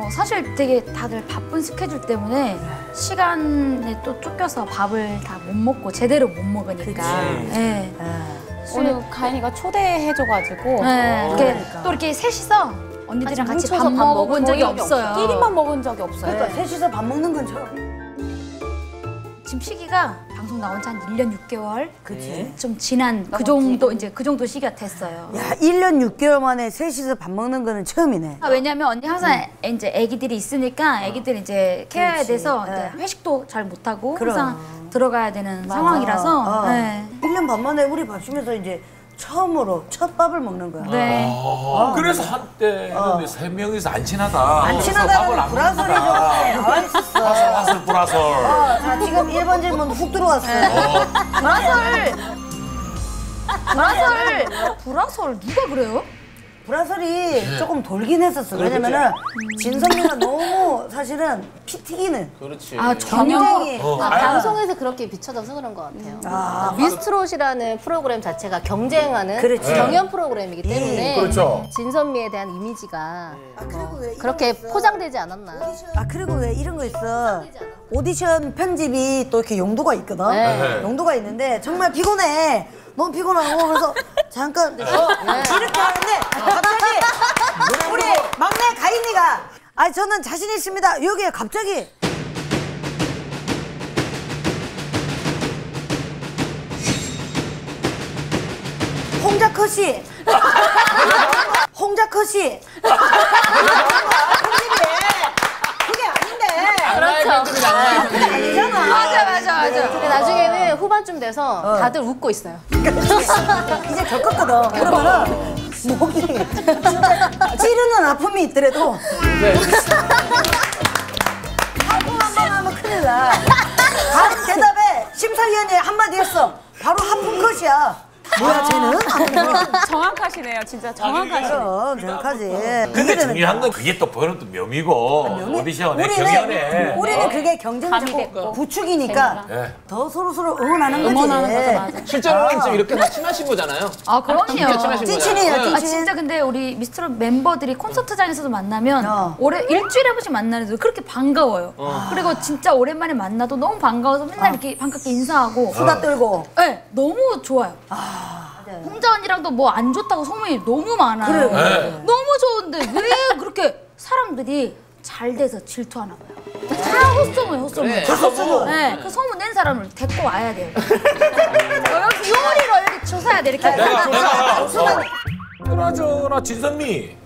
어, 사실 되게 다들 바쁜 스케줄 때문에 시간에 또 쫓겨서 밥을 다 못 먹고 제대로 못 먹으니까. 그치. 예. 오늘 가인이가 초대해줘가지고 네, 이렇게 그러니까. 또 이렇게 셋이서 언니들이랑 같이 밥 먹어본 적이 적이 없어요. 끼리만 먹은 적이 없어요. 그러니까 셋이서 밥 먹는 건 처음. 지금 시기가 방송 나온 지 한 1년 6개월 그치. 좀 지난 그. 정도 이제 그 정도 시기가 됐어요. 야, 1년 6개월 만에 셋이서 밥 먹는 거는 처음이네. 아, 왜냐면 언니 항상 이제 아기들이 있으니까 아기들 이제 케어해야 그렇지. 돼서 네. 이제 회식도 잘 못 하고 그럼. 항상 들어가야 되는 상황이라서 어. 네. 1년 반 만에 우리 밥 쉬면서 이제 처음으로 첫 밥을 먹는 거야. 네. 아, 그래서 한때는 세 명이서 안 친하다. 안 친하다는 밥을 안 불화설이 좀 먹는다. 나와 있었어. 화설, 화설, 불화설. 어, 자, 지금 1번 질문 훅 들어왔어요. 불화설 불화설 불화설 누가 그래요? 불화설이 조금 돌긴 했었어. 왜냐면은 진선미가 너무 사실은 피 튀기는 그렇지. 아 굉장히 어. 아, 아, 방송에서 그렇게 비춰져서 그런 것 같아요. 아, 미스트롯이라는 프로그램 자체가 경쟁하는 그렇지. 경연 프로그램이기 때문에 그렇죠. 진선미에 대한 이미지가 아, 그리고 왜 이런 그렇게 거 있어? 포장되지 않았나. 아 그리고 왜 이런 거 있어 오디션 편집이 또 이렇게 용도가 있거든. 네. 용도가 있는데 정말 피곤해. 너무 피곤하고 그래서 잠깐. 어, 이렇게 하는데 갑자기 우리 막내 가인이가 아 저는 자신 있습니다. 여기에 갑자기. 홍자 컷이 홍자 컷이 후반쯤 돼서 다들 웃고 있어요. 이제 겪었거든. 그러면은 목이 진짜 찌르는 아픔이 있더라도 하품 한번 하면 큰일 나. 다음 대답에 심사위원이 한마디 했어. 바로 하품 컷이야. 뭐야 쟤는? 하면서. 정확하시네요. 진짜 정확하시네요. 그럼 정확하지. 근데 중요한 건 그게 또 보는 또 묘미고 오디션에 경연에 우리는 그게 경쟁 감이 자꾸 됐고. 부추기니까 예. 더 서로 서로 응원하는 거지. 응원하는 거죠, 맞아. 실제로는 지금 이렇게 다 친하신 거잖아요. 아 그럼요 찐친이에요, 거잖아요. 아 찐친. 진짜 근데 우리 미스트롯 멤버들이 콘서트장에서도 만나면 어. 올해 일주일에 한 번씩 만나는데 그렇게 반가워요. 그리고 진짜 오랜만에 만나도 너무 반가워서 맨날 이렇게 반갑게 인사하고 수다 떨고. 네, 너무 좋아요. 홍자 언니랑도 뭐 안 좋다고 소문이 너무 많아요. 그래. 네. 너무 좋은데 왜 그렇게 사람들이 잘 돼서 질투하나 봐요. 다 헛소문이에요, 헛소문. 그래. 헛소문. 네, 그 소문 낸 사람을 데리고 와야 돼요. 어, 여기 요리로 이렇게 조사해야 돼, 이렇게. 내가 내가 어, 그나저나 진선미